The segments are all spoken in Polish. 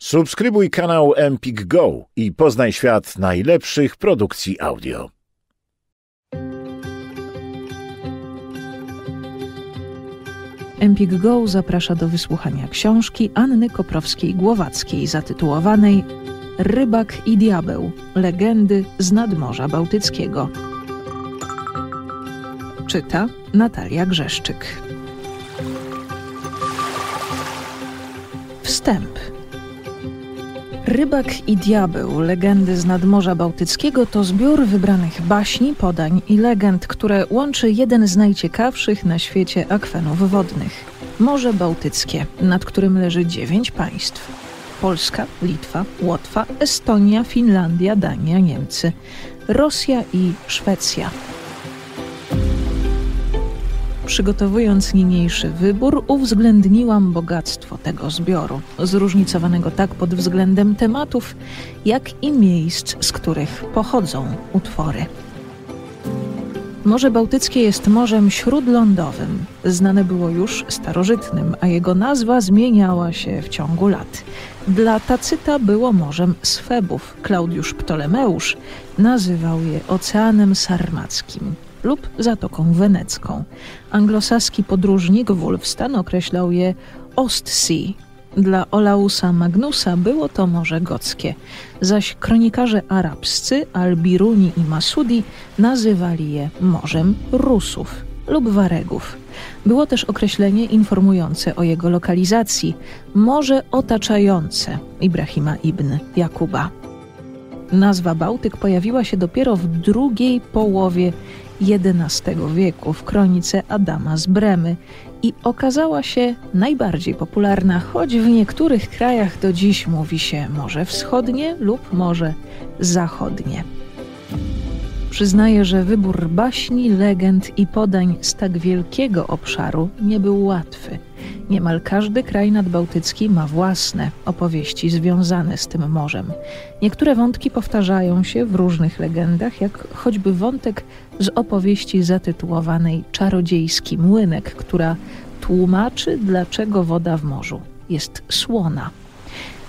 Subskrybuj kanał Empik Go i poznaj świat najlepszych produkcji audio. Empik Go zaprasza do wysłuchania książki Anny Koprowskiej-Głowackiej zatytułowanej Rybak i diabeł legendy z nadmorza bałtyckiego. Czyta Natalia Grzeszczyk. Wstęp. Rybak i diabeł, legendy z nadmorza bałtyckiego to zbiór wybranych baśni, podań i legend, które łączy jeden z najciekawszych na świecie akwenów wodnych. Morze Bałtyckie, nad którym leży dziewięć państw. Polska, Litwa, Łotwa, Estonia, Finlandia, Dania, Niemcy, Rosja i Szwecja. Przygotowując niniejszy wybór, uwzględniłam bogactwo tego zbioru, zróżnicowanego tak pod względem tematów, jak i miejsc, z których pochodzą utwory. Morze Bałtyckie jest morzem śródlądowym. Znane było już starożytnym, a jego nazwa zmieniała się w ciągu lat. Dla Tacyta było morzem Swebów. Klaudiusz Ptolemeusz nazywał je Oceanem Sarmackim lub Zatoką Wenecką. Anglosaski podróżnik Wulfstan określał je Ostsea. Dla Olausa Magnusa było to Morze Gockie, zaś kronikarze arabscy Al-Biruni i Masudi nazywali je Morzem Rusów lub Waregów. Było też określenie informujące o jego lokalizacji Morze otaczające Ibrahima ibn Jakuba. Nazwa Bałtyk pojawiła się dopiero w drugiej połowie XI wieku w kronice Adama z Bremy i okazała się najbardziej popularna, choć w niektórych krajach do dziś mówi się Morze Wschodnie lub Morze Zachodnie. Przyznaję, że wybór baśni, legend i podań z tak wielkiego obszaru nie był łatwy. Niemal każdy kraj nadbałtycki ma własne opowieści związane z tym morzem. Niektóre wątki powtarzają się w różnych legendach, jak choćby wątek z opowieści zatytułowanej Czarodziejski młynek, która tłumaczy, dlaczego woda w morzu jest słona.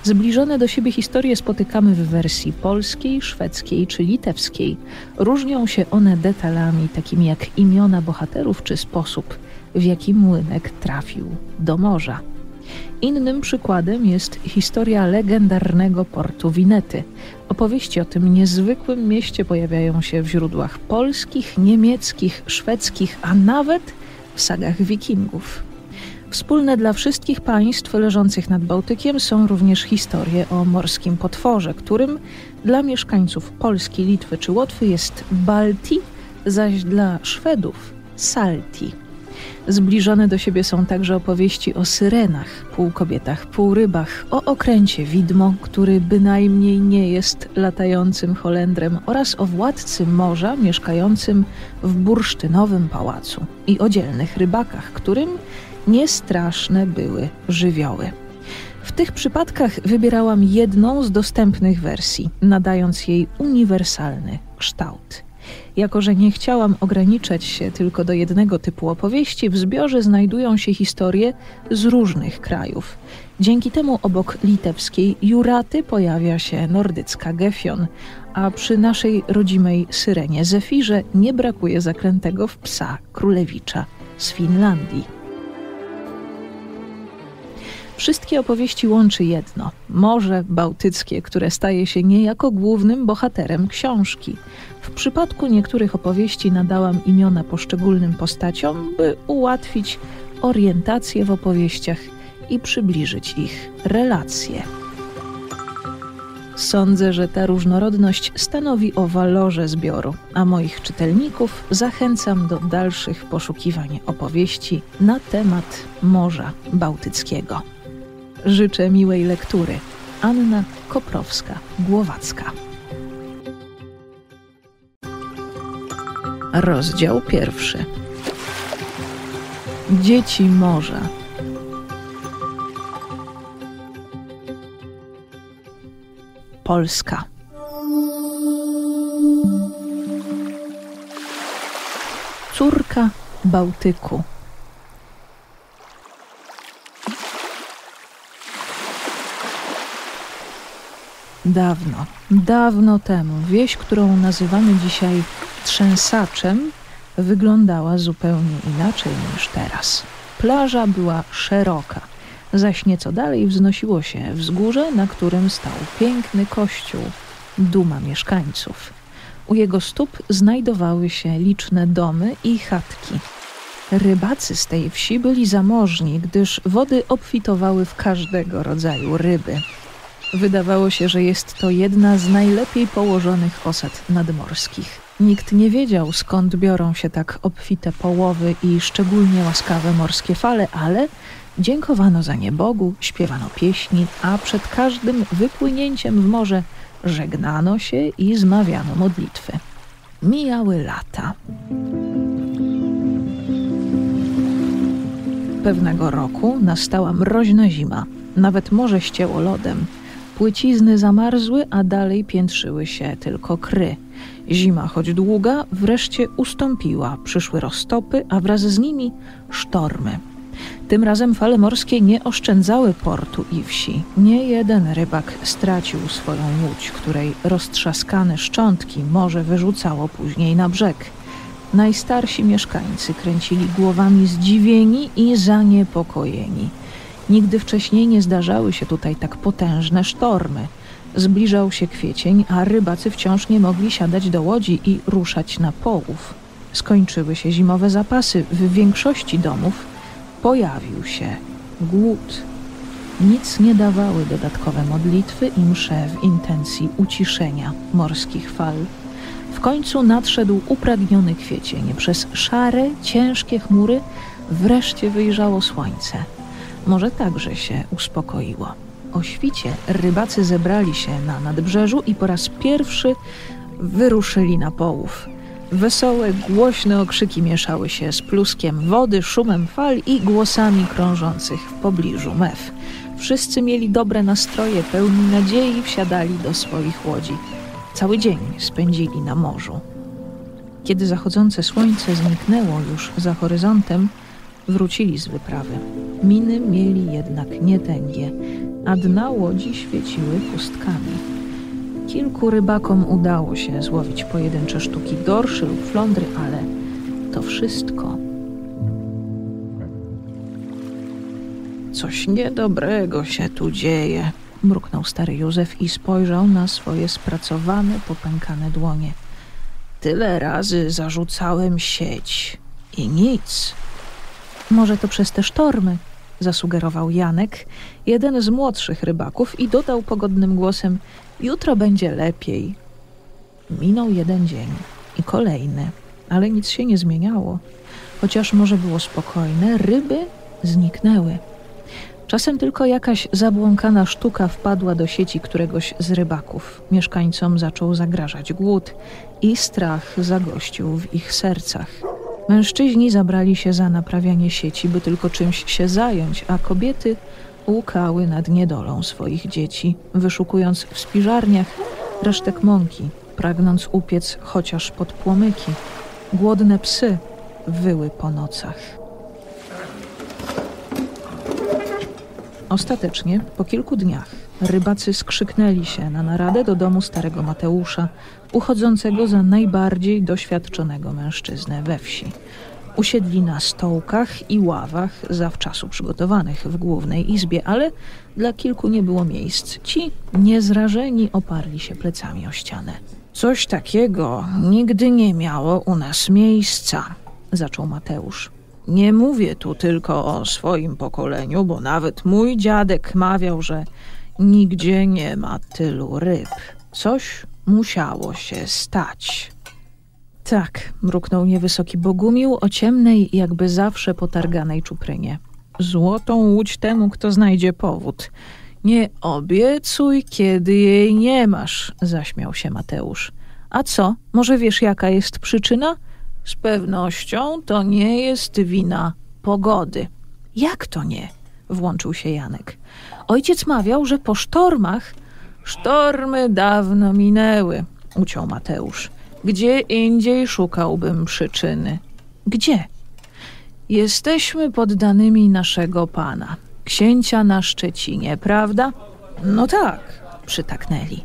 Zbliżone do siebie historie spotykamy w wersji polskiej, szwedzkiej czy litewskiej. Różnią się one detalami takimi jak imiona bohaterów czy sposób, w jaki młynek trafił do morza. Innym przykładem jest historia legendarnego portu Winety. Opowieści o tym niezwykłym mieście pojawiają się w źródłach polskich, niemieckich, szwedzkich, a nawet w sagach wikingów. Wspólne dla wszystkich państw leżących nad Bałtykiem są również historie o morskim potworze, którym dla mieszkańców Polski, Litwy czy Łotwy jest Balti, zaś dla Szwedów Salti. Zbliżone do siebie są także opowieści o syrenach, półkobietach, półrybach, o okręcie widmo, który bynajmniej nie jest latającym Holendrem oraz o władcy morza mieszkającym w bursztynowym pałacu i o dzielnych rybakach, którym niestraszne były żywioły. W tych przypadkach wybierałam jedną z dostępnych wersji, nadając jej uniwersalny kształt. Jako, że nie chciałam ograniczać się tylko do jednego typu opowieści, w zbiorze znajdują się historie z różnych krajów. Dzięki temu obok litewskiej Juraty pojawia się nordycka Gefion, a przy naszej rodzimej Syrenie Zefirze nie brakuje zaklętego w psa królewicza z Finlandii. Wszystkie opowieści łączy jedno Morze Bałtyckie, które staje się niejako głównym bohaterem książki. W przypadku niektórych opowieści nadałam imiona poszczególnym postaciom, by ułatwić orientację w opowieściach i przybliżyć ich relacje. Sądzę, że ta różnorodność stanowi o walorze zbioru, a moich czytelników zachęcam do dalszych poszukiwań opowieści na temat Morza Bałtyckiego. Życzę miłej lektury. Anna Koprowska-Głowacka. Rozdział pierwszy. Dzieci morza. Polska. Córka Bałtyku. Dawno, dawno temu wieś, którą nazywamy dzisiaj Trzęsaczem, wyglądała zupełnie inaczej niż teraz. Plaża była szeroka, zaś nieco dalej wznosiło się wzgórze, na którym stał piękny kościół, duma mieszkańców. U jego stóp znajdowały się liczne domy i chatki. Rybacy z tej wsi byli zamożni, gdyż wody obfitowały w każdego rodzaju ryby. Wydawało się, że jest to jedna z najlepiej położonych osad nadmorskich. Nikt nie wiedział, skąd biorą się tak obfite połowy i szczególnie łaskawe morskie fale, ale dziękowano za nie Bogu, śpiewano pieśni, a przed każdym wypłynięciem w morze żegnano się i zmawiano modlitwy. Mijały lata. Pewnego roku nastała mroźna zima. Nawet morze ścięło lodem. Płycizny zamarzły, a dalej piętrzyły się tylko kry. Zima, choć długa, wreszcie ustąpiła. Przyszły roztopy, a wraz z nimi sztormy. Tym razem fale morskie nie oszczędzały portu i wsi. Nie jeden rybak stracił swoją łódź, której roztrzaskane szczątki morze wyrzucało później na brzeg. Najstarsi mieszkańcy kręcili głowami zdziwieni i zaniepokojeni. Nigdy wcześniej nie zdarzały się tutaj tak potężne sztormy. Zbliżał się kwiecień, a rybacy wciąż nie mogli siadać do łodzi i ruszać na połów. Skończyły się zimowe zapasy. W większości domów pojawił się głód. Nic nie dawały dodatkowe modlitwy i msze w intencji uciszenia morskich fal. W końcu nadszedł upragniony kwiecień. Przez szare, ciężkie chmury wreszcie wyjrzało słońce. Może także się uspokoiło. O świcie rybacy zebrali się na nadbrzeżu i po raz pierwszy wyruszyli na połów. Wesołe, głośne okrzyki mieszały się z pluskiem wody, szumem fal i głosami krążących w pobliżu mew. Wszyscy mieli dobre nastroje, pełni nadziei wsiadali do swoich łodzi. Cały dzień spędzili na morzu. Kiedy zachodzące słońce zniknęło już za horyzontem, wrócili z wyprawy. Miny mieli jednak nietęgie, a dna łodzi świeciły pustkami. Kilku rybakom udało się złowić pojedyncze sztuki dorszy lub flądry, ale to wszystko. Coś niedobrego się tu dzieje, mruknął stary Józef i spojrzał na swoje spracowane, popękane dłonie. Tyle razy zarzucałem sieć i nic. Może to przez te sztormy, zasugerował Janek, jeden z młodszych rybaków, i dodał pogodnym głosem: Jutro będzie lepiej. Minął jeden dzień i kolejny, ale nic się nie zmieniało. Chociaż może było spokojne, ryby zniknęły. Czasem tylko jakaś zabłąkana sztuka wpadła do sieci któregoś z rybaków. Mieszkańcom zaczął zagrażać głód i strach zagościł w ich sercach. Mężczyźni zabrali się za naprawianie sieci, by tylko czymś się zająć, a kobiety łkały nad niedolą swoich dzieci, wyszukując w spiżarniach resztek mąki, pragnąc upiec chociaż pod płomyki. Głodne psy wyły po nocach. Ostatecznie, po kilku dniach, rybacy skrzyknęli się na naradę do domu starego Mateusza, uchodzącego za najbardziej doświadczonego mężczyznę we wsi. Usiedli na stołkach i ławach zawczasu przygotowanych w głównej izbie, ale dla kilku nie było miejsc. Ci niezrażeni oparli się plecami o ścianę. Coś takiego nigdy nie miało u nas miejsca, zaczął Mateusz. Nie mówię tu tylko o swoim pokoleniu, bo nawet mój dziadek mawiał, że nigdzie nie ma tylu ryb. Coś musiało się stać. Tak, mruknął niewysoki Bogumił o ciemnej, jakby zawsze potarganej czuprynie. Złotą łódź temu, kto znajdzie powód. Nie obiecuj, kiedy jej nie masz, zaśmiał się Mateusz. A co, może wiesz, jaka jest przyczyna? Z pewnością to nie jest wina pogody. Jak to nie? włączył się Janek. Ojciec mawiał, że po sztormach. Sztormy dawno minęły, uciął Mateusz. Gdzie indziej szukałbym przyczyny? Gdzie? Jesteśmy poddanymi naszego pana, księcia na Szczecinie, prawda? No tak, przytaknęli.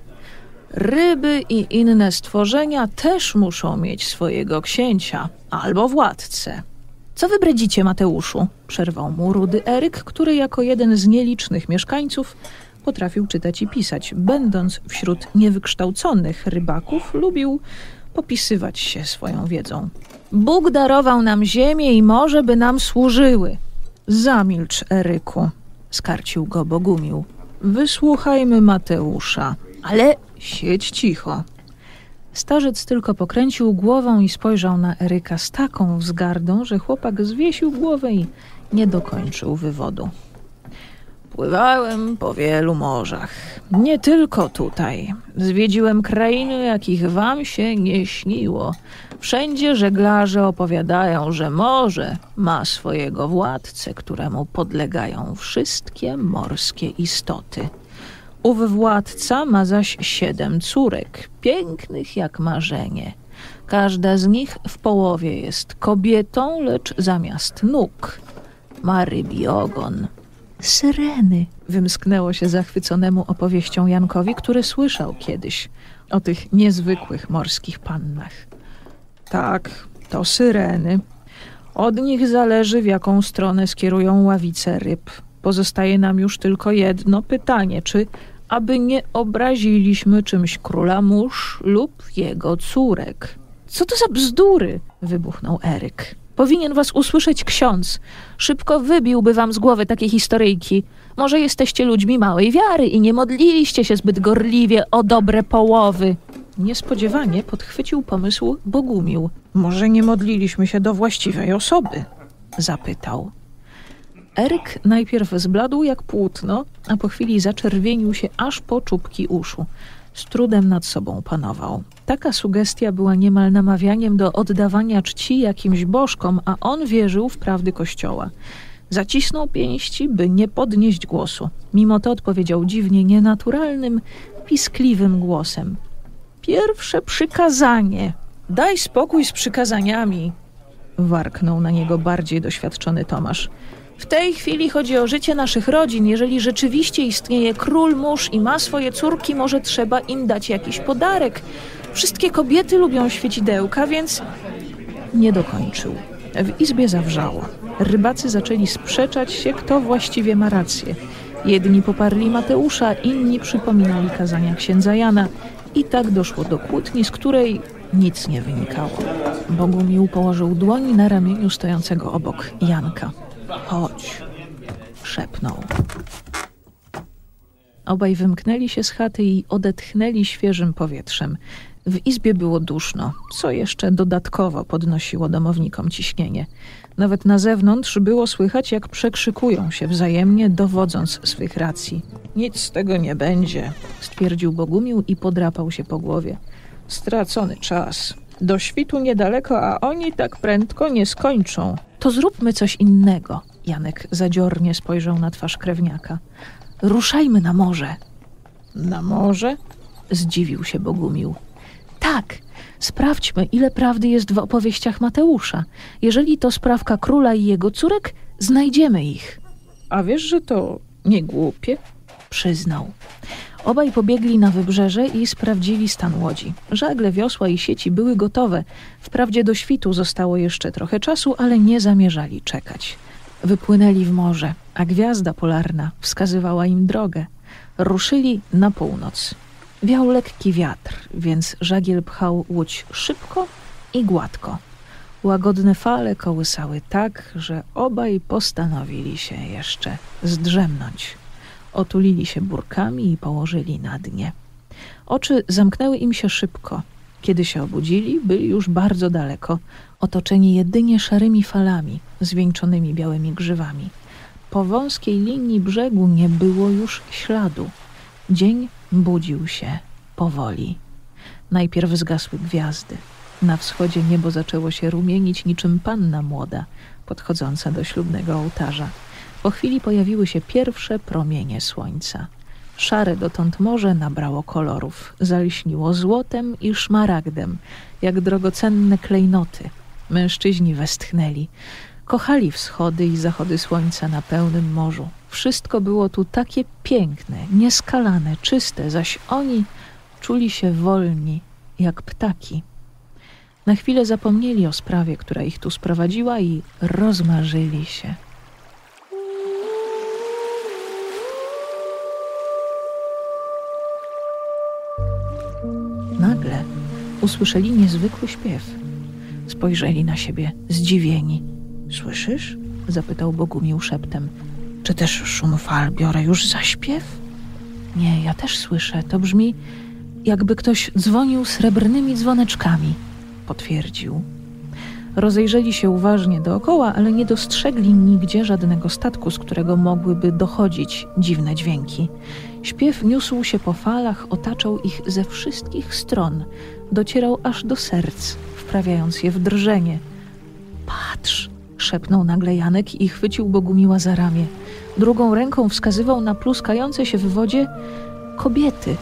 Ryby i inne stworzenia też muszą mieć swojego księcia albo władcę. Co wybredzicie, Mateuszu? Przerwał mu rudy Eryk, który jako jeden z nielicznych mieszkańców potrafił czytać i pisać. Będąc wśród niewykształconych rybaków, lubił popisywać się swoją wiedzą. Bóg darował nam ziemię i morze, by nam służyły. Zamilcz, Eryku, skarcił go Bogumił. Wysłuchajmy Mateusza, ale siedź cicho. Starzec tylko pokręcił głową i spojrzał na Eryka z taką wzgardą, że chłopak zwiesił głowę i nie dokończył wywodu. Pływałem po wielu morzach. Nie tylko tutaj. Zwiedziłem krainy, jakich wam się nie śniło. Wszędzie żeglarze opowiadają, że morze ma swojego władcę, któremu podlegają wszystkie morskie istoty. Ów władca ma zaś siedem córek, pięknych jak marzenie. Każda z nich w połowie jest kobietą, lecz zamiast nóg ma rybi ogon. Syreny, wymsknęło się zachwyconemu opowieścią Jankowi, który słyszał kiedyś o tych niezwykłych morskich pannach. Tak, to syreny. Od nich zależy, w jaką stronę skierują ławice ryb. Pozostaje nam już tylko jedno pytanie, czy aby nie obraziliśmy czymś króla mórz lub jego córek. Co to za bzdury? wybuchnął Eryk. Powinien was usłyszeć ksiądz. Szybko wybiłby wam z głowy takie historyjki. Może jesteście ludźmi małej wiary i nie modliliście się zbyt gorliwie o dobre połowy. Niespodziewanie podchwycił pomysł Bogumił. Może nie modliliśmy się do właściwej osoby? Zapytał. Eryk najpierw zbladł jak płótno, a po chwili zaczerwienił się aż po czubki uszu. Z trudem nad sobą panował. Taka sugestia była niemal namawianiem do oddawania czci jakimś bożkom, a on wierzył w prawdy Kościoła. Zacisnął pięści, by nie podnieść głosu. Mimo to odpowiedział dziwnie nienaturalnym, piskliwym głosem. Pierwsze przykazanie. Daj spokój z przykazaniami, warknął na niego bardziej doświadczony Tomasz. W tej chwili chodzi o życie naszych rodzin. Jeżeli rzeczywiście istnieje król mórz i ma swoje córki, może trzeba im dać jakiś podarek. Wszystkie kobiety lubią świecidełka, więc nie dokończył. W izbie zawrzało. Rybacy zaczęli sprzeczać się, kto właściwie ma rację. Jedni poparli Mateusza, inni przypominali kazania księdza Jana. I tak doszło do kłótni, z której nic nie wynikało. Bogumił położył dłoń na ramieniu stojącego obok Janka. Chodź, szepnął. Obaj wymknęli się z chaty i odetchnęli świeżym powietrzem. W izbie było duszno, co jeszcze dodatkowo podnosiło domownikom ciśnienie. Nawet na zewnątrz było słychać, jak przekrzykują się wzajemnie, dowodząc swych racji. Nic z tego nie będzie, stwierdził Bogumił i podrapał się po głowie. Stracony czas. Do świtu niedaleko, a oni tak prędko nie skończą. To zróbmy coś innego. Janek zadziornie spojrzał na twarz krewniaka. Ruszajmy na morze. Na morze? Zdziwił się Bogumił. Tak, sprawdźmy, ile prawdy jest w opowieściach Mateusza. Jeżeli to sprawka króla i jego córek, znajdziemy ich. A wiesz, że to nie głupie? Przyznał. Obaj pobiegli na wybrzeże i sprawdzili stan łodzi. Żagle, wiosła i sieci były gotowe. Wprawdzie do świtu zostało jeszcze trochę czasu, ale nie zamierzali czekać. Wypłynęli w morze, a gwiazda polarna wskazywała im drogę. Ruszyli na północ. Wiał lekki wiatr, więc żagiel pchał łódź szybko i gładko. Łagodne fale kołysały tak, że obaj postanowili się jeszcze zdrzemnąć. Otulili się burkami i położyli na dnie. Oczy zamknęły im się szybko. Kiedy się obudzili, byli już bardzo daleko, otoczeni jedynie szarymi falami, zwieńczonymi białymi grzywami. Po wąskiej linii brzegu nie było już śladu. Dzień budził się powoli. Najpierw zgasły gwiazdy. Na wschodzie niebo zaczęło się rumienić niczym panna młoda, podchodząca do ślubnego ołtarza. Po chwili pojawiły się pierwsze promienie słońca. Szare dotąd morze nabrało kolorów, zalśniło złotem i szmaragdem, jak drogocenne klejnoty. Mężczyźni westchnęli. Kochali wschody i zachody słońca na pełnym morzu. Wszystko było tu takie piękne, nieskalane, czyste, zaś oni czuli się wolni, jak ptaki. Na chwilę zapomnieli o sprawie, która ich tu sprowadziła i rozmarzyli się. Usłyszeli niezwykły śpiew. Spojrzeli na siebie zdziwieni. Słyszysz? zapytał Bogumił szeptem. Czy też szum fal biorę już za śpiew? Nie, ja też słyszę. To brzmi, jakby ktoś dzwonił srebrnymi dzwoneczkami, potwierdził. Rozejrzeli się uważnie dookoła, ale nie dostrzegli nigdzie żadnego statku, z którego mogłyby dochodzić dziwne dźwięki. Śpiew niósł się po falach, otaczał ich ze wszystkich stron, docierał aż do serc, wprawiając je w drżenie. Patrz, szepnął nagle Janek i chwycił Bogumiła za ramię. Drugą ręką wskazywał na pluskające się w wodzie kobiety.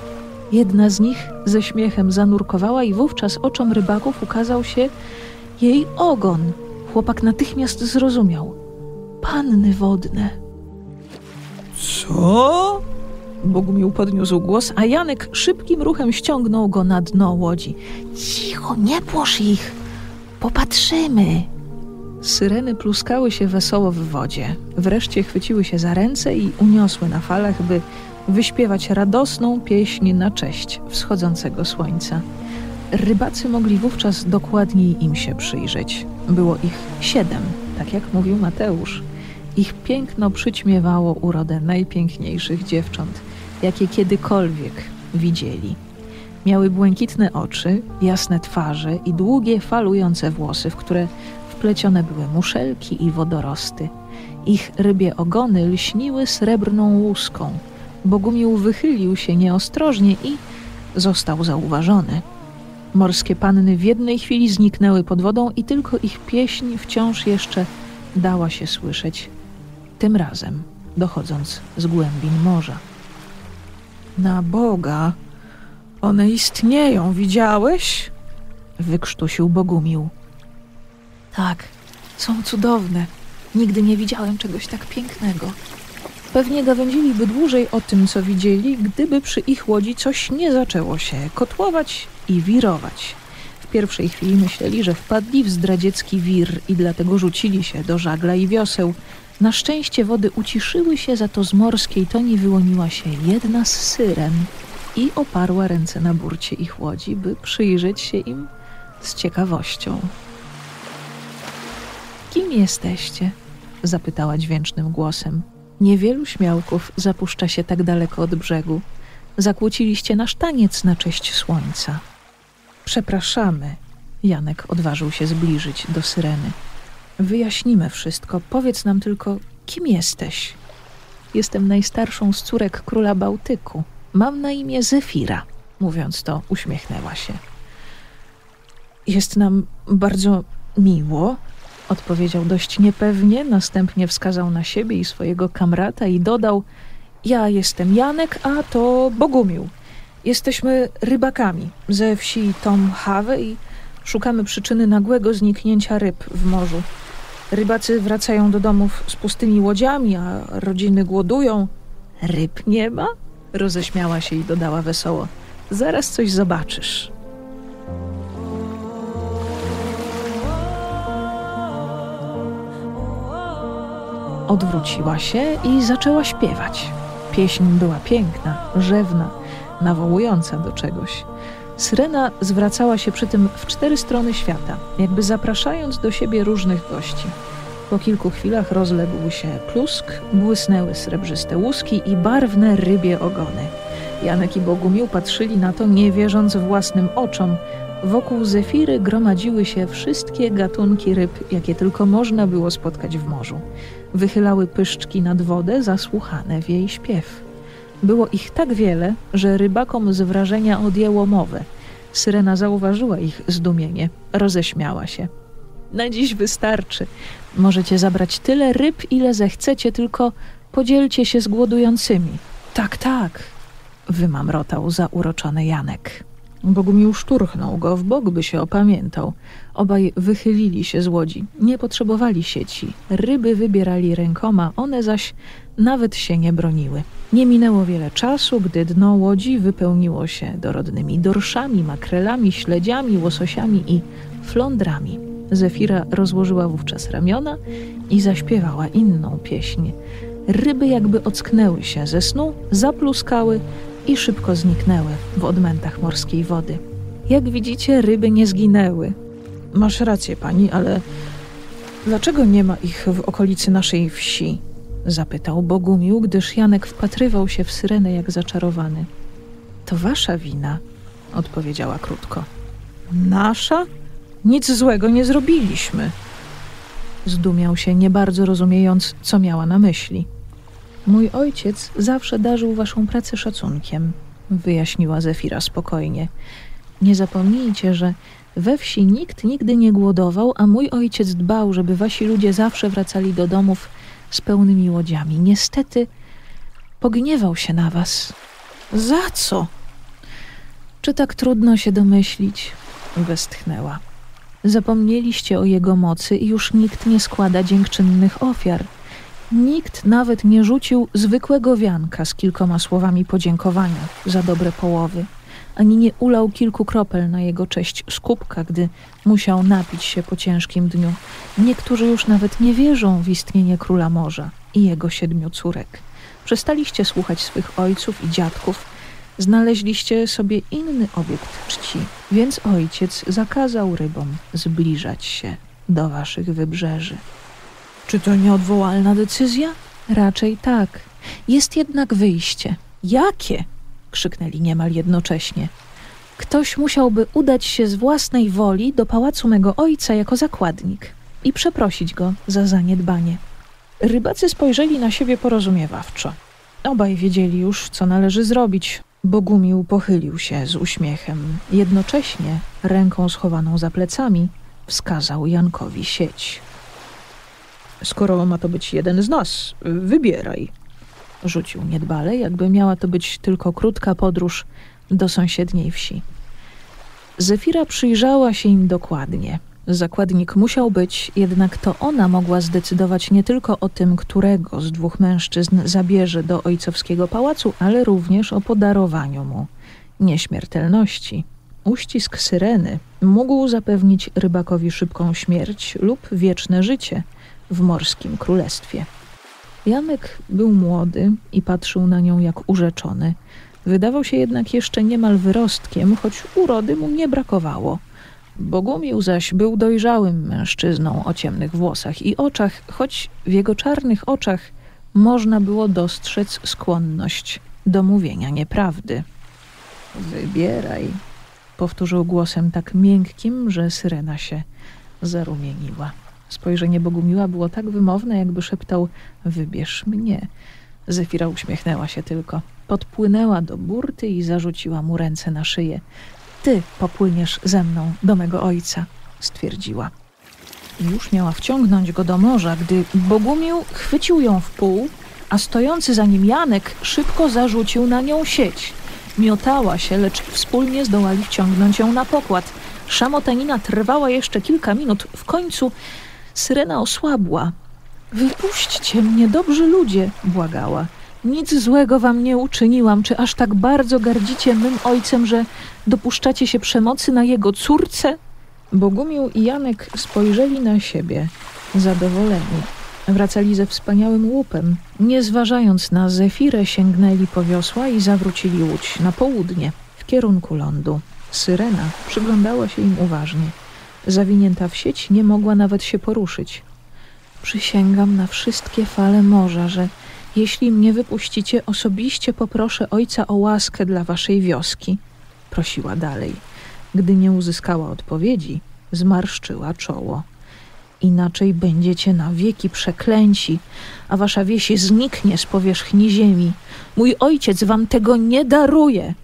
Jedna z nich ze śmiechem zanurkowała i wówczas oczom rybaków ukazał się jej ogon. Chłopak natychmiast zrozumiał. Panny wodne. Co? Bogumił podniósł głos, a Janek szybkim ruchem ściągnął go na dno łodzi. Cicho, nie płosz ich. Popatrzymy. Syreny pluskały się wesoło w wodzie. Wreszcie chwyciły się za ręce i uniosły na falach, by wyśpiewać radosną pieśń na cześć wschodzącego słońca. Rybacy mogli wówczas dokładniej im się przyjrzeć. Było ich siedem, tak jak mówił Mateusz. Ich piękno przyćmiewało urodę najpiękniejszych dziewcząt, jakie kiedykolwiek widzieli. Miały błękitne oczy, jasne twarze i długie, falujące włosy, w które wplecione były muszelki i wodorosty. Ich rybie ogony lśniły srebrną łuską. Bogumił wychylił się nieostrożnie i został zauważony. Morskie panny w jednej chwili zniknęły pod wodą i tylko ich pieśń wciąż jeszcze dała się słyszeć, tym razem dochodząc z głębin morza. Na Boga, one istnieją, widziałeś? Wykrztusił Bogumił. Tak, są cudowne. Nigdy nie widziałem czegoś tak pięknego. Pewnie gawędziliby dłużej o tym, co widzieli, gdyby przy ich łodzi coś nie zaczęło się kotłować i wirować. W pierwszej chwili myśleli, że wpadli w zdradziecki wir i dlatego rzucili się do żagla i wioseł. Na szczęście wody uciszyły się, za to z morskiej toni wyłoniła się jedna z syren i oparła ręce na burcie ich łodzi, by przyjrzeć się im z ciekawością. Kim jesteście? zapytała dźwięcznym głosem. Niewielu śmiałków zapuszcza się tak daleko od brzegu. Zakłóciliście nasz taniec na cześć słońca. Przepraszamy. Janek odważył się zbliżyć do syreny. Wyjaśnimy wszystko. Powiedz nam tylko, kim jesteś? Jestem najstarszą z córek króla Bałtyku. Mam na imię Zefira. Mówiąc to, uśmiechnęła się. Jest nam bardzo miło, odpowiedział dość niepewnie, następnie wskazał na siebie i swojego kamrata i dodał: Ja jestem Janek, a to Bogumił. Jesteśmy rybakami ze wsi Tom Have i szukamy przyczyny nagłego zniknięcia ryb w morzu. Rybacy wracają do domów z pustymi łodziami, a rodziny głodują. Ryb nie ma? Roześmiała się i dodała wesoło. Zaraz coś zobaczysz. Odwróciła się i zaczęła śpiewać. Pieśń była piękna, rzewna, nawołująca do czegoś. Syrena zwracała się przy tym w cztery strony świata, jakby zapraszając do siebie różnych gości. Po kilku chwilach rozległ się plusk, błysnęły srebrzyste łuski i barwne rybie ogony. Janek i Bogumił patrzyli na to, nie wierząc własnym oczom. Wokół Zefiry gromadziły się wszystkie gatunki ryb, jakie tylko można było spotkać w morzu. Wychylały pyszczki nad wodę, zasłuchane w jej śpiew. Było ich tak wiele, że rybakom z wrażenia odjęło mowę. Syrena zauważyła ich zdumienie, roześmiała się. Na dziś wystarczy. Możecie zabrać tyle ryb, ile zechcecie, tylko podzielcie się z głodującymi. Tak, tak, wymamrotał zauroczony Janek. Bogumił szturchnął go w bok, by się opamiętał. Obaj wychylili się z łodzi. Nie potrzebowali sieci. Ryby wybierali rękoma, one zaś nawet się nie broniły. Nie minęło wiele czasu, gdy dno łodzi wypełniło się dorodnymi dorszami, makrelami, śledziami, łososiami i flądrami. Zefira rozłożyła wówczas ramiona i zaśpiewała inną pieśń. Ryby jakby ocknęły się ze snu, zapluskały i szybko zniknęły w odmętach morskiej wody. Jak widzicie, ryby nie zginęły. Masz rację, pani, ale dlaczego nie ma ich w okolicy naszej wsi? zapytał Bogumił, gdyż Janek wpatrywał się w syrenę jak zaczarowany. To wasza wina, odpowiedziała krótko. Nasza? Nic złego nie zrobiliśmy. Zdumiał się, nie bardzo rozumiejąc, co miała na myśli. Mój ojciec zawsze darzył waszą pracę szacunkiem, wyjaśniła Zefira spokojnie. Nie zapomnijcie, że we wsi nikt nigdy nie głodował, a mój ojciec dbał, żeby wasi ludzie zawsze wracali do domów z pełnymi łodziami. Niestety pogniewał się na was. Za co? Czy tak trudno się domyślić? Westchnęła. Zapomnieliście o jego mocy i już nikt nie składa dziękczynnych ofiar. Nikt nawet nie rzucił zwykłego wianka z kilkoma słowami podziękowania za dobre połowy, ani nie ulał kilku kropel na jego cześć z kubka, gdy musiał napić się po ciężkim dniu. Niektórzy już nawet nie wierzą w istnienie króla morza i jego siedmiu córek. Przestaliście słuchać swych ojców i dziadków, znaleźliście sobie inny obiekt czci, więc ojciec zakazał rybom zbliżać się do waszych wybrzeży. Czy to nieodwołalna decyzja? Raczej tak. Jest jednak wyjście. Jakie? krzyknęli niemal jednocześnie. Ktoś musiałby udać się z własnej woli do pałacu mego ojca jako zakładnik i przeprosić go za zaniedbanie. Rybacy spojrzeli na siebie porozumiewawczo. Obaj wiedzieli już, co należy zrobić. Bogumił pochylił się z uśmiechem. Jednocześnie, ręką schowaną za plecami, wskazał Jankowi sieć. Skoro ma to być jeden z nas, wybieraj. Rzucił niedbale, jakby miała to być tylko krótka podróż do sąsiedniej wsi. Zefira przyjrzała się im dokładnie. Zakładnik musiał być, jednak to ona mogła zdecydować nie tylko o tym, którego z dwóch mężczyzn zabierze do ojcowskiego pałacu, ale również o podarowaniu mu nieśmiertelności. Uścisk syreny mógł zapewnić rybakowi szybką śmierć lub wieczne życie w morskim królestwie. Janek był młody i patrzył na nią jak urzeczony. Wydawał się jednak jeszcze niemal wyrostkiem, choć urody mu nie brakowało. Bogumił zaś był dojrzałym mężczyzną o ciemnych włosach i oczach, choć w jego czarnych oczach można było dostrzec skłonność do mówienia nieprawdy. Wybieraj, powtórzył głosem tak miękkim, że syrena się zarumieniła. Spojrzenie Bogumiła było tak wymowne, jakby szeptał: Wybierz mnie. Zefira uśmiechnęła się tylko. Podpłynęła do burty i zarzuciła mu ręce na szyję. Ty popłyniesz ze mną do mego ojca, stwierdziła. Już miała wciągnąć go do morza, gdy Bogumił chwycił ją w pół, a stojący za nim Janek szybko zarzucił na nią sieć. Miotała się, lecz wspólnie zdołali wciągnąć ją na pokład. Szamotanina trwała jeszcze kilka minut. W końcu Syrena osłabła. Wypuśćcie mnie, dobrzy ludzie, błagała. Nic złego wam nie uczyniłam. Czy aż tak bardzo gardzicie mym ojcem, że dopuszczacie się przemocy na jego córce? Bogumił i Janek spojrzeli na siebie, zadowoleni. Wracali ze wspaniałym łupem. Nie zważając na Zefirę, sięgnęli po wiosła i zawrócili łódź na południe, w kierunku lądu. Syrena przyglądała się im uważnie. Zawinięta w sieć nie mogła nawet się poruszyć. Przysięgam na wszystkie fale morza, że jeśli mnie wypuścicie, osobiście poproszę ojca o łaskę dla waszej wioski, prosiła dalej. Gdy nie uzyskała odpowiedzi, zmarszczyła czoło. Inaczej będziecie na wieki przeklęci, a wasza wieś zniknie z powierzchni ziemi. Mój ojciec wam tego nie daruje.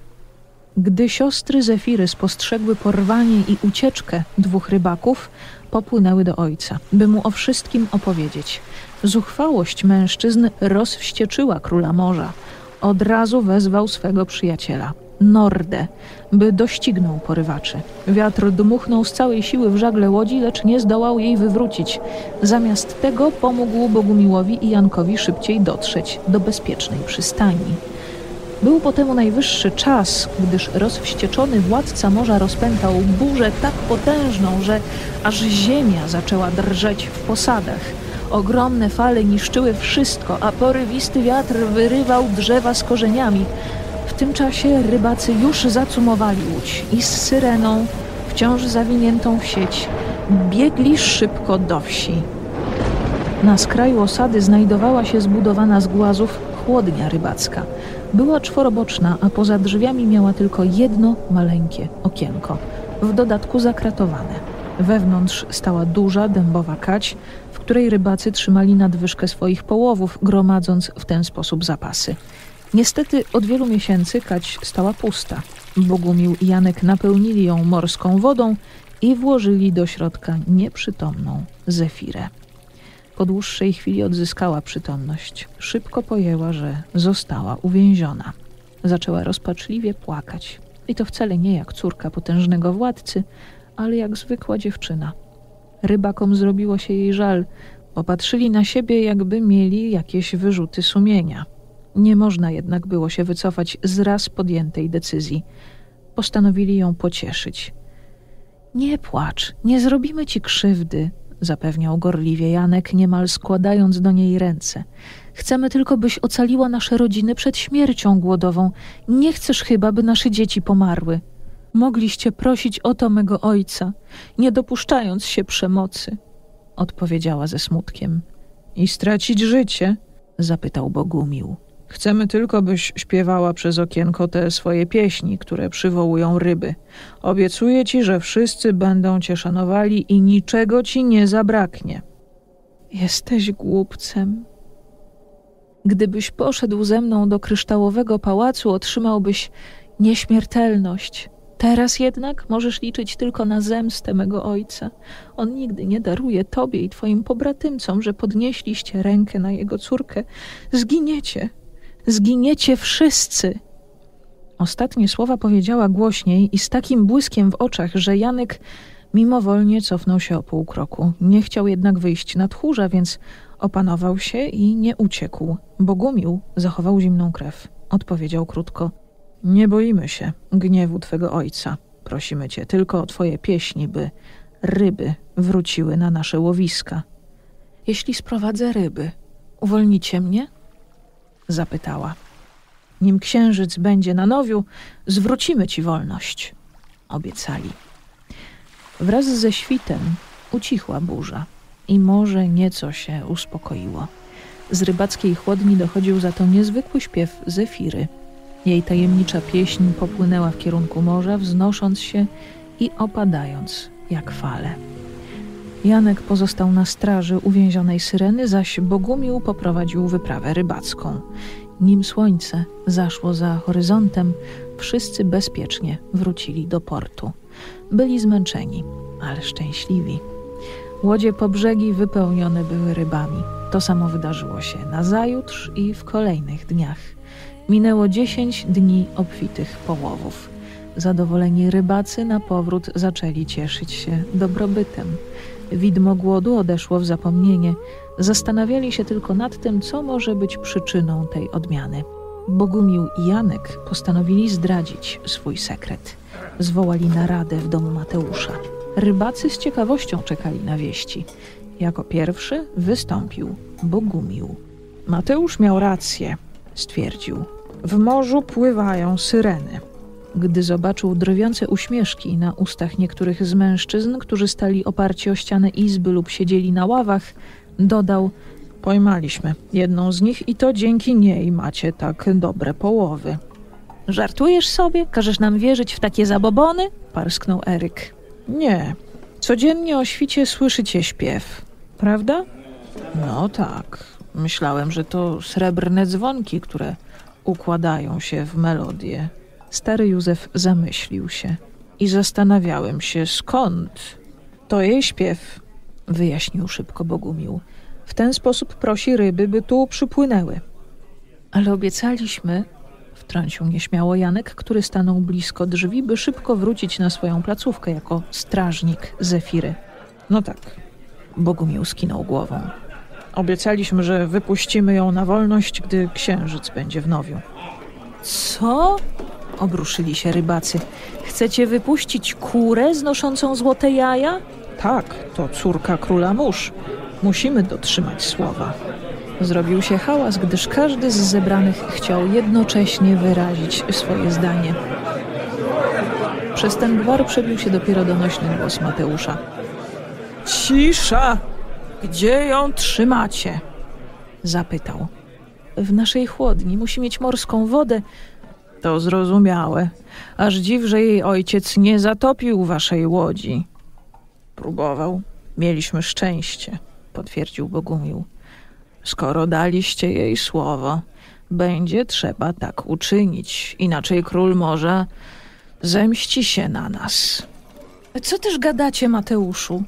Gdy siostry Zefiry spostrzegły porwanie i ucieczkę dwóch rybaków, popłynęły do ojca, by mu o wszystkim opowiedzieć. Zuchwałość mężczyzn rozwścieczyła króla morza. Od razu wezwał swego przyjaciela. nordę, by doścignął porywaczy. Wiatr dmuchnął z całej siły w żagle łodzi, lecz nie zdołał jej wywrócić. Zamiast tego pomógł Bogumiłowi i Jankowi szybciej dotrzeć do bezpiecznej przystani. Był potem najwyższy czas, gdyż rozwścieczony władca morza rozpętał burzę tak potężną, że aż ziemia zaczęła drżeć w posadach. Ogromne fale niszczyły wszystko, a porywisty wiatr wyrywał drzewa z korzeniami. W tym czasie rybacy już zacumowali łódź i z syreną, wciąż zawiniętą w sieć, biegli szybko do wsi. Na skraju osady znajdowała się zbudowana z głazów chłodnia rybacka. Była czworoboczna, a poza drzwiami miała tylko jedno maleńkie okienko, w dodatku zakratowane. Wewnątrz stała duża dębowa kać, w której rybacy trzymali nadwyżkę swoich połowów, gromadząc w ten sposób zapasy. Niestety od wielu miesięcy kać stała pusta. Bogumił i Janek napełnili ją morską wodą i włożyli do środka nieprzytomną Zefirę. Po dłuższej chwili odzyskała przytomność. Szybko pojęła, że została uwięziona. Zaczęła rozpaczliwie płakać. I to wcale nie jak córka potężnego władcy, ale jak zwykła dziewczyna. Rybakom zrobiło się jej żal. Popatrzyli na siebie, jakby mieli jakieś wyrzuty sumienia. Nie można jednak było się wycofać z raz podjętej decyzji. Postanowili ją pocieszyć. Nie płacz, nie zrobimy ci krzywdy, zapewniał gorliwie Janek, niemal składając do niej ręce. Chcemy tylko, byś ocaliła nasze rodziny przed śmiercią głodową. Nie chcesz chyba, by nasze dzieci pomarły. Mogliście prosić o to mego ojca, nie dopuszczając się przemocy, odpowiedziała ze smutkiem. I stracić życie? zapytał Bogumił. Chcemy tylko, byś śpiewała przez okienko te swoje pieśni, które przywołują ryby. Obiecuję ci, że wszyscy będą cię szanowali i niczego ci nie zabraknie. Jesteś głupcem. Gdybyś poszedł ze mną do kryształowego pałacu, otrzymałbyś nieśmiertelność. Teraz jednak możesz liczyć tylko na zemstę mego ojca. On nigdy nie daruje tobie i twoim pobratymcom, że podnieśliście rękę na jego córkę. Zginiecie, Zginiecie wszyscy! Ostatnie słowa powiedziała głośniej i z takim błyskiem w oczach, że Janek mimowolnie cofnął się o pół kroku. Nie chciał jednak wyjść na tchórza, więc opanował się i nie uciekł. Bogumił zachował zimną krew. Odpowiedział krótko: Nie boimy się gniewu twego ojca. Prosimy cię tylko o twoje pieśni, by ryby wróciły na nasze łowiska. Jeśli sprowadzę ryby, uwolnicie mnie? Zapytała. Nim księżyc będzie na nowiu, zwrócimy ci wolność, obiecali. Wraz ze świtem ucichła burza i morze nieco się uspokoiło. Z rybackiej chłodni dochodził za to niezwykły śpiew Zefiry. Jej tajemnicza pieśń popłynęła w kierunku morza, wznosząc się i opadając jak fale. Janek pozostał na straży uwięzionej syreny, zaś Bogumił poprowadził wyprawę rybacką. Nim słońce zaszło za horyzontem, wszyscy bezpiecznie wrócili do portu. Byli zmęczeni, ale szczęśliwi. Łodzie po brzegi wypełnione były rybami. To samo wydarzyło się nazajutrz i w kolejnych dniach. Minęło dziesięć dni obfitych połowów. Zadowoleni rybacy na powrót zaczęli cieszyć się dobrobytem. Widmo głodu odeszło w zapomnienie. Zastanawiali się tylko nad tym, co może być przyczyną tej odmiany. Bogumił i Janek postanowili zdradzić swój sekret. Zwołali naradę w domu Mateusza. Rybacy z ciekawością czekali na wieści. Jako pierwszy wystąpił Bogumił. Mateusz miał rację, stwierdził. W morzu pływają syreny. Gdy zobaczył drwiące uśmieszki na ustach niektórych z mężczyzn, którzy stali oparci o ścianę izby lub siedzieli na ławach, dodał: Pojmaliśmy jedną z nich i to dzięki niej macie tak dobre połowy. Żartujesz sobie? Każesz nam wierzyć w takie zabobony? parsknął Eryk. Nie. Codziennie o świcie słyszycie śpiew, prawda? No tak. Myślałem, że to srebrne dzwonki, które układają się w melodię. Stary Józef zamyślił się i zastanawiałem się, skąd. To jej śpiew, wyjaśnił szybko Bogumił. W ten sposób prosi ryby, by tu przypłynęły. Ale obiecaliśmy, Wtrącił nieśmiało Janek, który stanął blisko drzwi, by szybko wrócić na swoją placówkę jako strażnik Zefiry. No tak, Bogumił skinął głową. Obiecaliśmy, że wypuścimy ją na wolność, gdy księżyc będzie w nowiu. Co? Obruszyli się rybacy. Chcecie wypuścić kurę znoszącą złote jaja? Tak, to córka króla mórz. Musimy dotrzymać słowa. Zrobił się hałas, gdyż każdy z zebranych chciał jednocześnie wyrazić swoje zdanie. Przez ten gwar przebił się dopiero donośny głos Mateusza. Cisza! Gdzie ją trzymacie? Zapytał. W naszej chłodni musi mieć morską wodę. To zrozumiałe. Aż dziw, że jej ojciec nie zatopił waszej łodzi. Próbował. Mieliśmy szczęście, potwierdził Bogumił. Skoro daliście jej słowo, będzie trzeba tak uczynić, inaczej król może zemści się na nas. Co też gadacie, Mateuszu?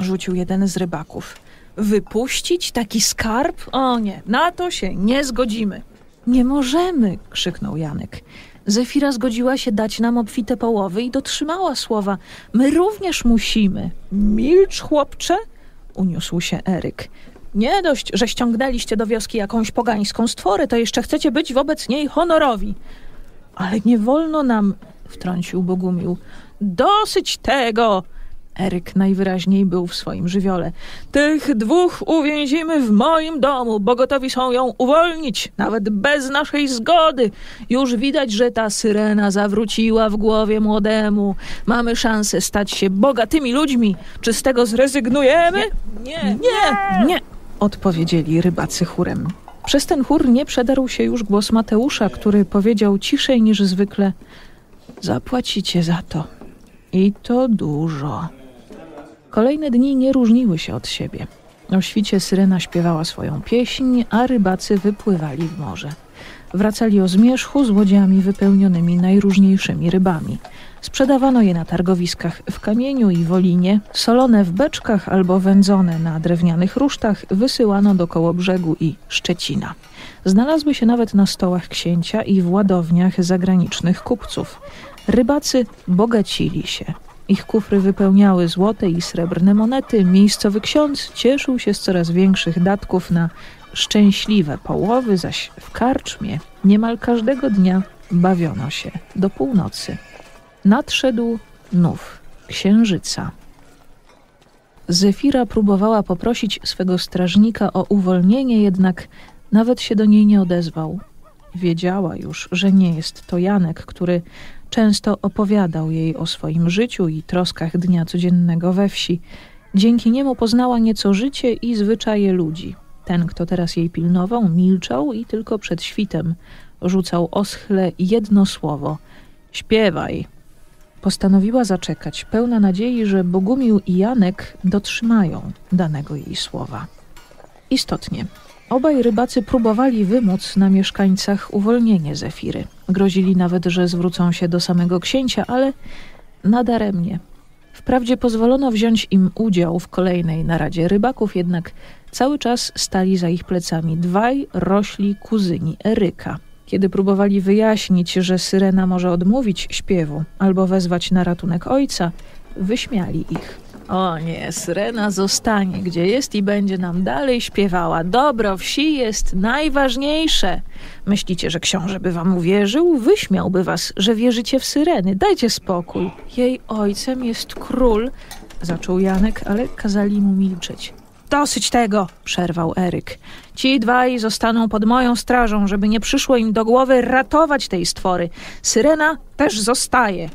rzucił jeden z rybaków. Wypuścić taki skarb? O nie, na to się nie zgodzimy. Nie możemy, krzyknął Janek. Zefira zgodziła się dać nam obfite połowy i dotrzymała słowa. My również musimy. Milcz, chłopcze, uniósł się Eryk. Nie dość, że ściągnęliście do wioski jakąś pogańską stworę, to jeszcze chcecie być wobec niej honorowi. Ale nie wolno nam, wtrącił Bogumił. Dosyć tego! Eryk najwyraźniej był w swoim żywiole. Tych dwóch uwięzimy w moim domu, bo gotowi są ją uwolnić, nawet bez naszej zgody. Już widać, że ta syrena zawróciła w głowie młodemu. Mamy szansę stać się bogatymi ludźmi. Czy z tego zrezygnujemy? Nie, nie, nie, nie odpowiedzieli rybacy chórem. Przez ten chór nie przedarł się już głos Mateusza, który powiedział ciszej niż zwykle: Zapłacicie za to. I to dużo. Kolejne dni nie różniły się od siebie. O świcie syrena śpiewała swoją pieśń, a rybacy wypływali w morze. Wracali o zmierzchu z łodziami wypełnionymi najróżniejszymi rybami. Sprzedawano je na targowiskach w kamieniu i wolinie, solone w beczkach albo wędzone na drewnianych rusztach wysyłano do koło brzegu i Szczecina. Znalazły się nawet na stołach księcia i w ładowniach zagranicznych kupców. Rybacy bogacili się. Ich kufry wypełniały złote i srebrne monety. Miejscowy ksiądz cieszył się z coraz większych datków na szczęśliwe połowy, zaś w karczmie niemal każdego dnia bawiono się do północy. Nadszedł nów księżyca. Zefira próbowała poprosić swego strażnika o uwolnienie, jednak nawet się do niej nie odezwał. Wiedziała już, że nie jest to Janek, który często opowiadał jej o swoim życiu i troskach dnia codziennego we wsi. Dzięki niemu poznała nieco życie i zwyczaje ludzi. Ten, kto teraz jej pilnował, milczał i tylko przed świtem rzucał oschle jedno słowo: Śpiewaj. Postanowiła zaczekać, pełna nadziei, że Bogumił i Janek dotrzymają danego jej słowa. Istotnie, obaj rybacy próbowali wymóc na mieszkańcach uwolnienie Zefiry. Grozili nawet, że zwrócą się do samego księcia, ale nadaremnie. Wprawdzie pozwolono wziąć im udział w kolejnej naradzie rybaków, jednak cały czas stali za ich plecami dwaj rośli kuzyni Eryka. Kiedy próbowali wyjaśnić, że syrena może odmówić śpiewu albo wezwać na ratunek ojca, wyśmiali ich. O nie, syrena zostanie gdzie jest i będzie nam dalej śpiewała. Dobro wsi jest najważniejsze. Myślicie, że książę by wam uwierzył? Wyśmiałby was, że wierzycie w syreny. Dajcie spokój. Jej ojcem jest król, zaczął Janek, ale kazali mu milczeć. Dosyć tego, przerwał Eryk. Ci dwaj zostaną pod moją strażą, żeby nie przyszło im do głowy ratować tej stwory. Syrena też zostaje.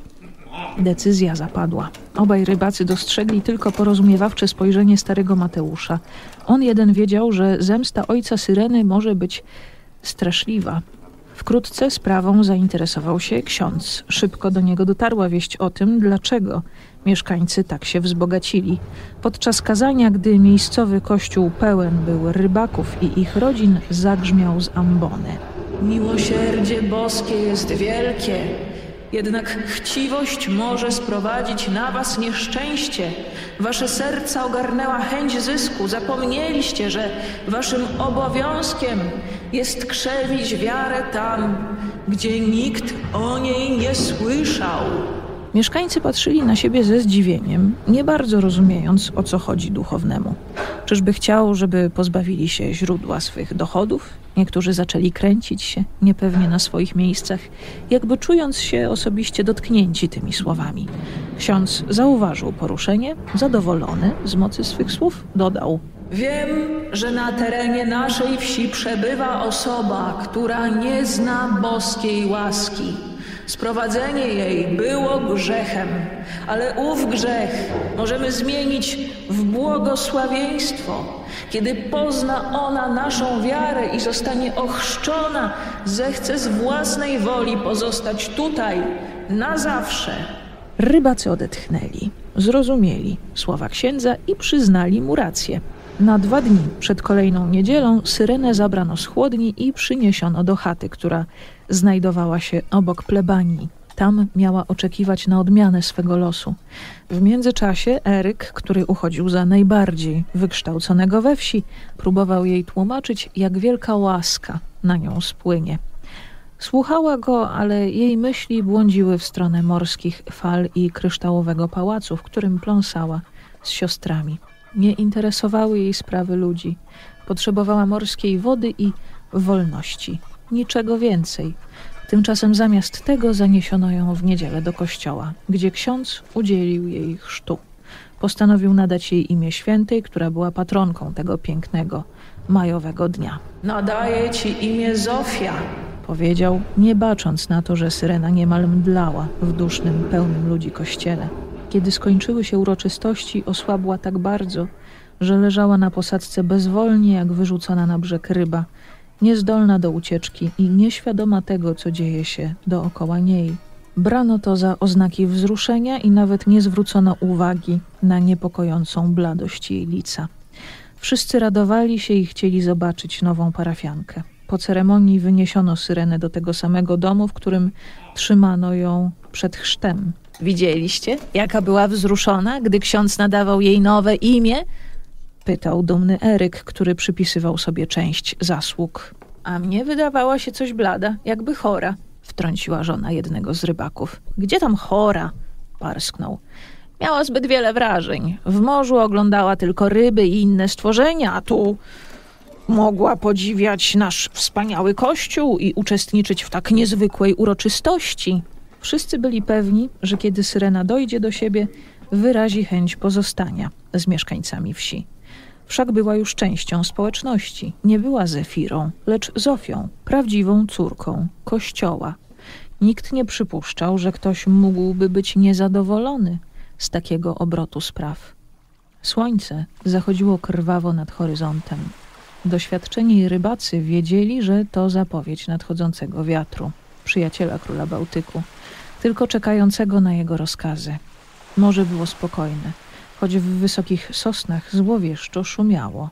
Decyzja zapadła. Obaj rybacy dostrzegli tylko porozumiewawcze spojrzenie starego Mateusza. On jeden wiedział, że zemsta ojca Syreny może być straszliwa. Wkrótce sprawą zainteresował się ksiądz. Szybko do niego dotarła wieść o tym, dlaczego mieszkańcy tak się wzbogacili. Podczas kazania, gdy miejscowy kościół pełen był rybaków i ich rodzin, zagrzmiał z ambony. Miłosierdzie boskie jest wielkie, Jednak chciwość może sprowadzić na was nieszczęście. Wasze serca ogarnęła chęć zysku. Zapomnieliście, że waszym obowiązkiem jest krzewić wiarę tam, gdzie nikt o niej nie słyszał. Mieszkańcy patrzyli na siebie ze zdziwieniem, nie bardzo rozumiejąc, o co chodzi duchownemu. Czyżby chciał, żeby pozbawili się źródła swych dochodów? Niektórzy zaczęli kręcić się niepewnie na swoich miejscach, jakby czując się osobiście dotknięci tymi słowami. Ksiądz zauważył poruszenie, zadowolony z mocy swych słów, dodał: Wiem, że na terenie naszej wsi przebywa osoba, która nie zna boskiej łaski. Sprowadzenie jej było grzechem, ale ów grzech możemy zmienić w błogosławieństwo. Kiedy pozna ona naszą wiarę i zostanie ochrzczona, zechce z własnej woli pozostać tutaj na zawsze. Rybacy odetchnęli, zrozumieli słowa księdza i przyznali mu rację. Na dwa dni przed kolejną niedzielą syrenę zabrano z chłodni i przyniesiono do chaty, która znajdowała się obok plebanii. Tam miała oczekiwać na odmianę swego losu. W międzyczasie Eryk, który uchodził za najbardziej wykształconego we wsi, próbował jej tłumaczyć, jak wielka łaska na nią spłynie. Słuchała go, ale jej myśli błądziły w stronę morskich fal i kryształowego pałacu, w którym pląsała z siostrami. Nie interesowały jej sprawy ludzi. Potrzebowała morskiej wody i wolności. Niczego więcej. Tymczasem zamiast tego zaniesiono ją w niedzielę do kościoła, gdzie ksiądz udzielił jej chrztu. Postanowił nadać jej imię świętej, która była patronką tego pięknego, majowego dnia. Nadaję ci imię Zofia, powiedział, nie bacząc na to, że syrena niemal mdlała w dusznym, pełnym ludzi kościele. Kiedy skończyły się uroczystości, osłabła tak bardzo, że leżała na posadzce bezwolnie, jak wyrzucona na brzeg ryba, niezdolna do ucieczki i nieświadoma tego, co dzieje się dookoła niej. Brano to za oznaki wzruszenia i nawet nie zwrócono uwagi na niepokojącą bladość jej lica. Wszyscy radowali się i chcieli zobaczyć nową parafiankę. Po ceremonii wyniesiono syrenę do tego samego domu, w którym trzymano ją przed chrztem. Widzieliście, jaka była wzruszona, gdy ksiądz nadawał jej nowe imię? Pytał dumny Eryk, który przypisywał sobie część zasług. A mnie wydawała się coś blada, jakby chora, wtrąciła żona jednego z rybaków. Gdzie tam chora? parsknął. Miała zbyt wiele wrażeń. W morzu oglądała tylko ryby i inne stworzenia, a tu mogła podziwiać nasz wspaniały kościół i uczestniczyć w tak niezwykłej uroczystości. Wszyscy byli pewni, że kiedy syrena dojdzie do siebie, wyrazi chęć pozostania z mieszkańcami wsi. Wszak była już częścią społeczności. Nie była Zefirą, lecz Zofią, prawdziwą córką kościoła. Nikt nie przypuszczał, że ktoś mógłby być niezadowolony z takiego obrotu spraw. Słońce zachodziło krwawo nad horyzontem. Doświadczeni rybacy wiedzieli, że to zapowiedź nadchodzącego wiatru, przyjaciela króla Bałtyku, tylko czekającego na jego rozkazy. Morze było spokojne, choć w wysokich sosnach złowieszczo szumiało.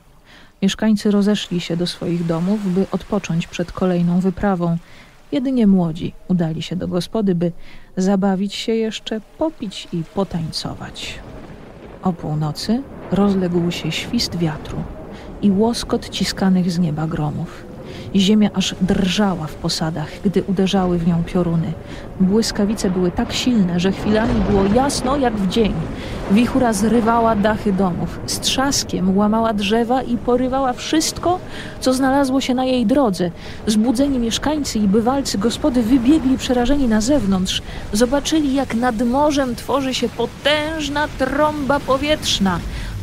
Mieszkańcy rozeszli się do swoich domów, by odpocząć przed kolejną wyprawą. Jedynie młodzi udali się do gospody, by zabawić się jeszcze, popić i potańcować. O północy rozległ się świst wiatru i łoskot ciskanych z nieba gromów. Ziemia aż drżała w posadach, gdy uderzały w nią pioruny. Błyskawice były tak silne, że chwilami było jasno jak w dzień. Wichura zrywała dachy domów, z trzaskiem łamała drzewa i porywała wszystko, co znalazło się na jej drodze. Zbudzeni mieszkańcy i bywalcy gospody wybiegli przerażeni na zewnątrz. Zobaczyli, jak nad morzem tworzy się potężna trąba powietrzna.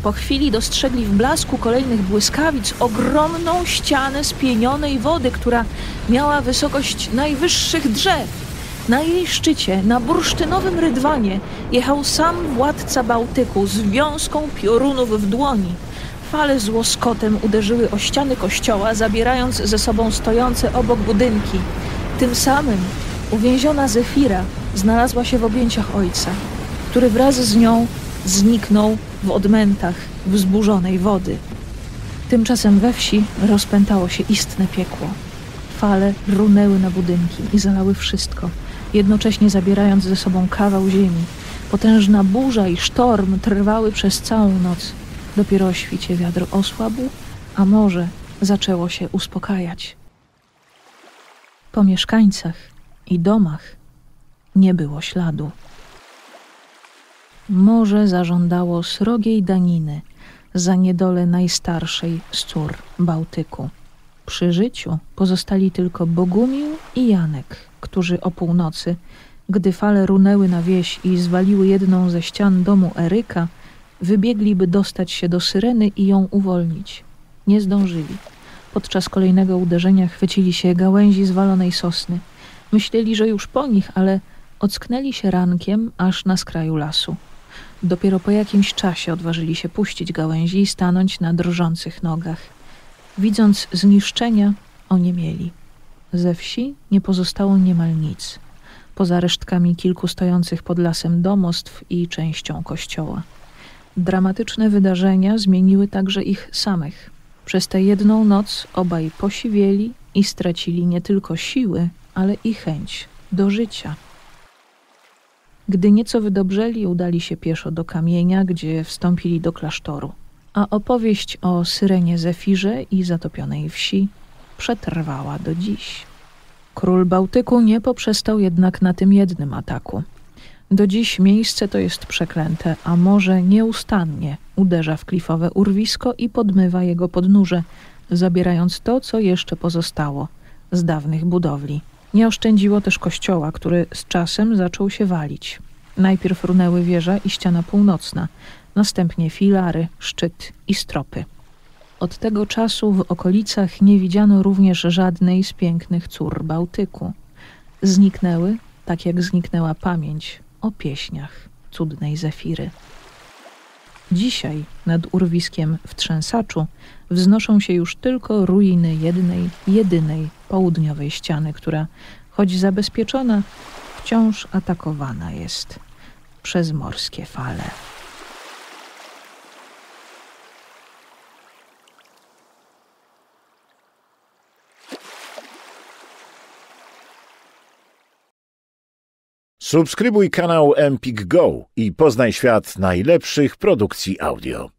Po chwili dostrzegli w blasku kolejnych błyskawic ogromną ścianę spienionej wody, która miała wysokość najwyższych drzew. Na jej szczycie, na bursztynowym rydwanie, jechał sam władca Bałtyku z wiązką piorunów w dłoni. Fale z łoskotem uderzyły o ściany kościoła, zabierając ze sobą stojące obok budynki. Tym samym uwięziona Zefira znalazła się w objęciach ojca, który wraz z nią zniknął w odmętach wzburzonej wody. Tymczasem we wsi rozpętało się istne piekło. Fale runęły na budynki i zalały wszystko. jednocześnie zabierając ze sobą kawał ziemi. Potężna burza i sztorm trwały przez całą noc. Dopiero o świcie wiatr osłabł, a morze zaczęło się uspokajać. Po mieszkańcach i domach nie było śladu. Morze zażądało srogiej daniny za niedolę najstarszej z cór Bałtyku. Przy życiu pozostali tylko Bogumił i Janek, którzy o północy, gdy fale runęły na wieś i zwaliły jedną ze ścian domu Eryka, wybiegli, by dostać się do syreny i ją uwolnić. Nie zdążyli. Podczas kolejnego uderzenia chwycili się gałęzi zwalonej sosny. Myśleli, że już po nich, ale ocknęli się rankiem aż na skraju lasu. Dopiero po jakimś czasie odważyli się puścić gałęzi i stanąć na drżących nogach. Widząc zniszczenia, oniemieli. Ze wsi nie pozostało niemal nic, poza resztkami kilku stojących pod lasem domostw i częścią kościoła. Dramatyczne wydarzenia zmieniły także ich samych. Przez tę jedną noc obaj posiwieli i stracili nie tylko siły, ale i chęć do życia. Gdy nieco wydobrzeli, udali się pieszo do kamienia, gdzie wstąpili do klasztoru. A opowieść o Syrenie Zefirze i zatopionej wsi przetrwała do dziś. Król Bałtyku nie poprzestał jednak na tym jednym ataku. Do dziś miejsce to jest przeklęte, a morze nieustannie uderza w klifowe urwisko i podmywa jego podnóże, zabierając to, co jeszcze pozostało z dawnych budowli. Nie oszczędziło też kościoła, który z czasem zaczął się walić. Najpierw runęły wieża i ściana północna, następnie filary, szczyt i stropy. Od tego czasu w okolicach nie widziano również żadnej z pięknych cór Bałtyku. Zniknęły, tak jak zniknęła pamięć o pieśniach cudnej Zefiry. Dzisiaj nad urwiskiem w Trzęsaczu wznoszą się już tylko ruiny jednej, jedynej południowej ściany, która, choć zabezpieczona, wciąż atakowana jest przez morskie fale. Subskrybuj kanał Empik Go i poznaj świat najlepszych produkcji audio.